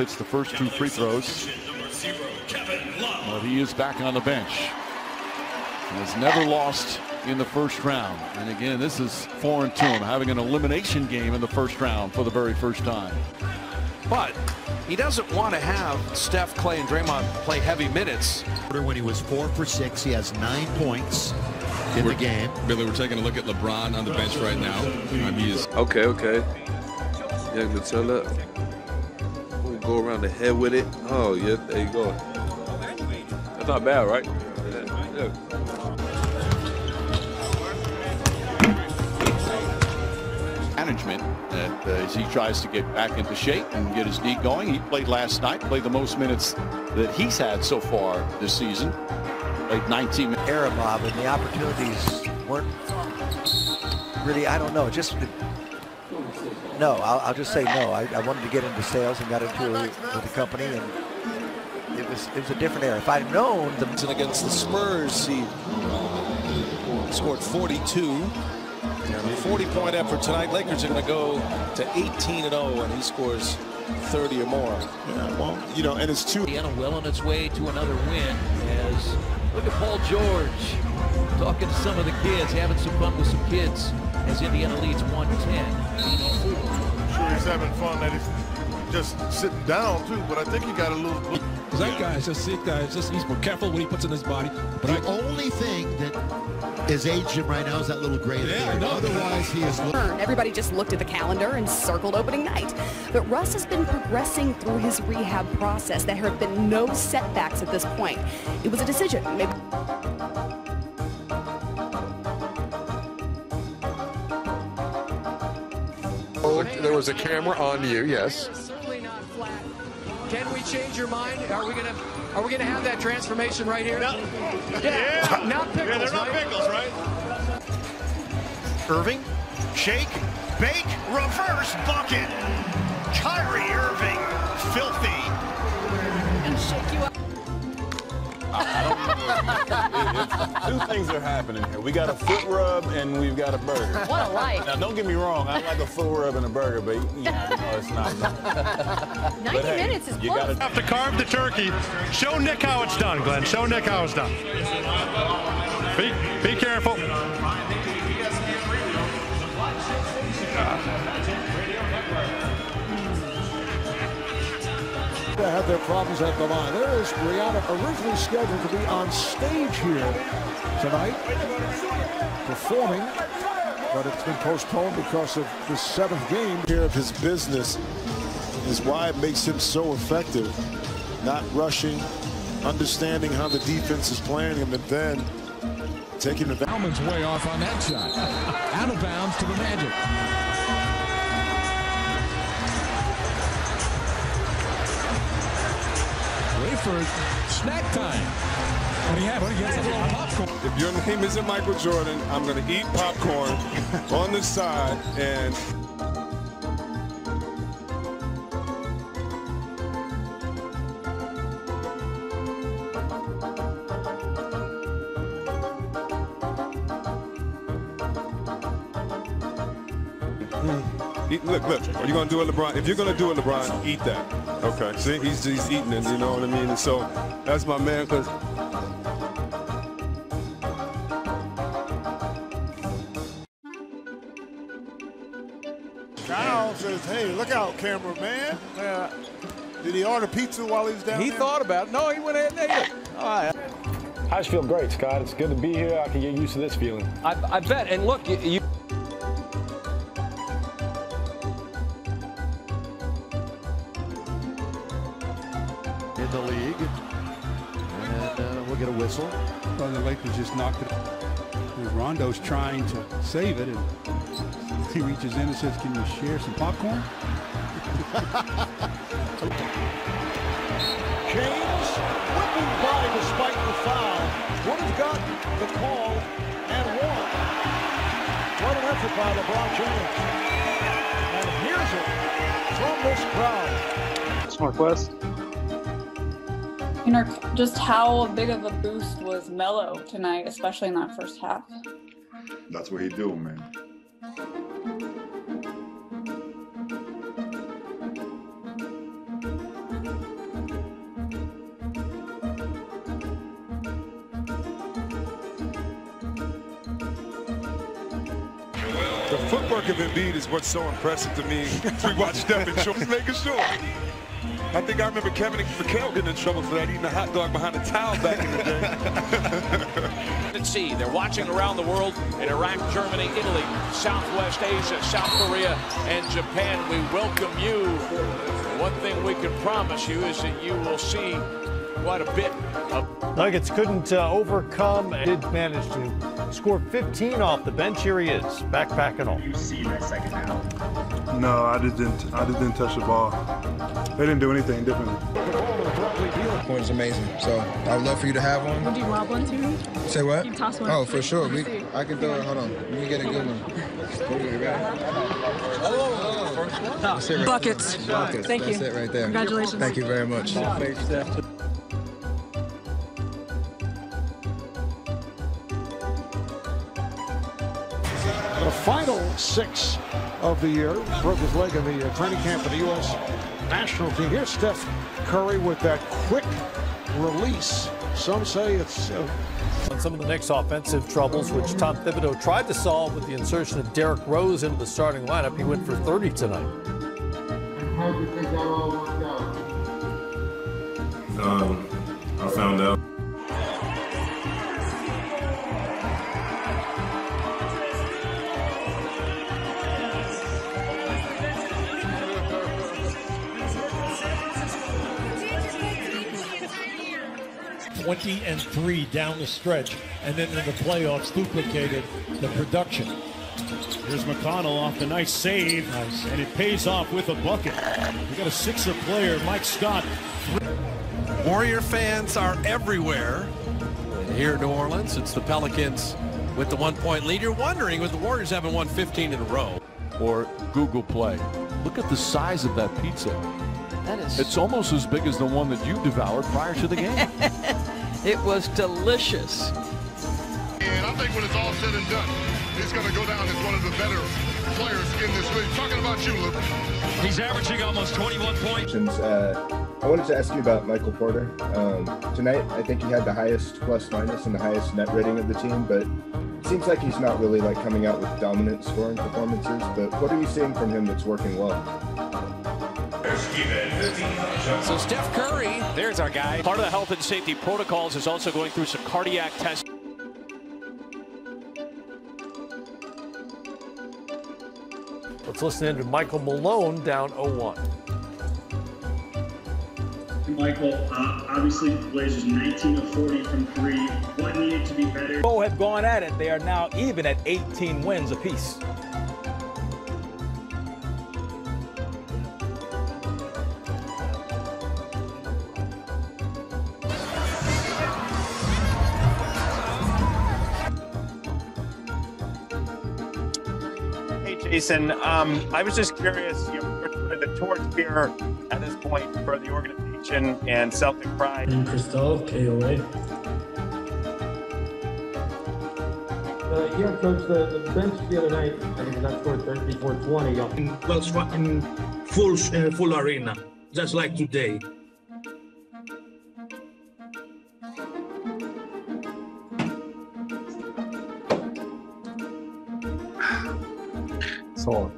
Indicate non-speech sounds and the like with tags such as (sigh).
hits the first two free throws. But he is back on the bench. Has never lost in the first round. And again, this is foreign to him, having an elimination game in the first round for the very first time. But he doesn't want to have Steph, Clay, and Draymond play heavy minutes. When he was four for six, he has nine points in we're, the game. Billy, we're taking a look at LeBron on the bench right now. Um, he is okay, okay. Young Nutella. We'll go around the head with it. Oh, yeah, there you go. That's not bad, right? Yeah. yeah. Management that uh, as he tries to get back into shape and get his knee going. He played last night, played the most minutes that he's had so far this season. Played 19 minutes. Arabov and the opportunities weren't really, I don't know, just no, I'll, I'll just say no. I, I, wanted to get into sales and got into it with the company, and it was it was a different era. If I'd known the against the Spurs, he scored 42. A 40-point effort tonight. Lakers are going to go to 18 and 0, and he scores 30 or more. Yeah, well, you know, and it's two. Indiana well on its way to another win. As look at Paul George talking to some of the kids, having some fun with some kids as Indiana leads 110 84. I'm sure he's having fun that he's just sitting down too, but I think he got a little. That guy is just sick guy. It's just he's more careful what he puts in his body. But the I, only thing that is aged him right now is that little gray yeah, no, Otherwise, he is. Everybody just looked at the calendar and circled opening night. But Russ has been progressing through his rehab process. There have been no setbacks at this point. It was a decision. Maybe was a camera on you, yes. Certainly not flat. Can we change your mind? Are we gonna are we gonna have that transformation right here? No. Yeah, yeah. not pickles. Yeah, they're not right? pickles, right? Irving, shake, bake, reverse bucket. Kyrie Irving, filthy. And shake you up. (laughs) Two things are happening here. We got a foot rub and we've got a burger. What a life. Now, don't get me wrong. I like a foot rub and a burger, but yeah, no, it's not. (laughs) 90 hey, minutes is you close. gotta have to carve the turkey. Show Nick how it's done, Glenn. Show Nick how it's done. Be, be careful. Have their problems at the line. There is Rihanna originally scheduled to be on stage here tonight performing, but it's been postponed because of the seventh game. Care of his business is why it makes him so effective. Not rushing, understanding how the defense is playing him, and then taking the. Bauman's way off on that shot. (laughs) Out of bounds to the Magic. For snack time. What do you have? What do you have? A little popcorn. If your name isn't Michael Jordan, I'm going to eat popcorn (laughs) on the side and. Hmm. Eat, look, look. Are you gonna do it, LeBron? If you're gonna do it, LeBron, eat that. Okay. See, he's he's eating it. You know what I mean? And so that's my man. Cause Kyle says, "Hey, look out, cameraman." Uh, did he order pizza while he was down he there? thought about it. No, he went ahead and ate it. All right. I just feel great, Scott. It's good to be here. I can get used to this feeling. I, I bet. And look, you, you just knocked it. Rondo's trying to save it, and he reaches in and says, "Can you share some popcorn?" James whipping by despite the foul. Would have gotten the call and won. What an effort by LeBron James. And here's it from this crowd. Northwest you know, just how big of a boost was Melo tonight, especially in that first half. That's what he do, man. The footwork of Embiid is what's so impressive to me. we watch Steph and making sure. I think I remember Kevin McHale getting in trouble for that, eating a hot dog behind a towel back in the day. (laughs) and see. They're watching around the world in Iraq, Germany, Italy, Southwest Asia, South Korea, and Japan. We welcome you. One thing we can promise you is that you will see quite a bit of. Nuggets couldn't uh, overcome, did manage to score 15 off the bench. Here he is, backpack and all. You see that second half? No, I just didn't. I just didn't touch the ball. They didn't do anything differently. Point is amazing. So I would love for you to have one. Would you lob one to me? Say what? You toss one. Oh, for sure. We, I can throw it. Hold on. Let me get a good one. That's right Buckets. Buckets. Thank That's you. it right there. Congratulations. Thank you very much. The final six of the year broke his leg in the uh, training camp for the U.S. national team. Here's Steph Curry with that quick release. Some say it's uh, On some of the Knicks' offensive troubles, which Tom Thibodeau tried to solve with the insertion of Derrick Rose into the starting lineup, he went for 30 tonight. How do you think that all worked out? Um, I found out. Twenty and three down the stretch, and then in the playoffs duplicated the production. Here's McConnell off the nice save, and it pays off with a bucket. We got a Sixer player, Mike Scott. Warrior fans are everywhere. Here in New Orleans, it's the Pelicans with the one-point lead. You're wondering, with the Warriors having won 15 in a row. Or Google Play. Look at the size of that pizza. That is. It's almost as big as the one that you devoured prior to the game. (laughs) It was delicious. And I think when it's all said and done, he's going to go down as one of the better players in this league. Talking about you, Luke. He's averaging almost 21 points. Uh, I wanted to ask you about Michael Porter. Um, tonight, I think he had the highest plus minus and the highest net rating of the team, but it seems like he's not really like coming out with dominant scoring performances. But what are you seeing from him that's working well? So Steph Curry, there's our guy. Part of the health and safety protocols is also going through some cardiac tests. Let's listen in to Michael Malone down 0-1. Michael, uh, obviously Blazers 19 of 40 from three. What needed to be better? Both have gone at it. They are now even at 18 wins apiece. Hey, Jason. Um, I was just curious, you know, sort the torch bearer at this point for the organization and Celtic pride. And Christoph, KOA. Uh, yeah, coach, the, the bench the other night, I think that scored 30 for 20. Well, in full, uh, full arena, just like today. So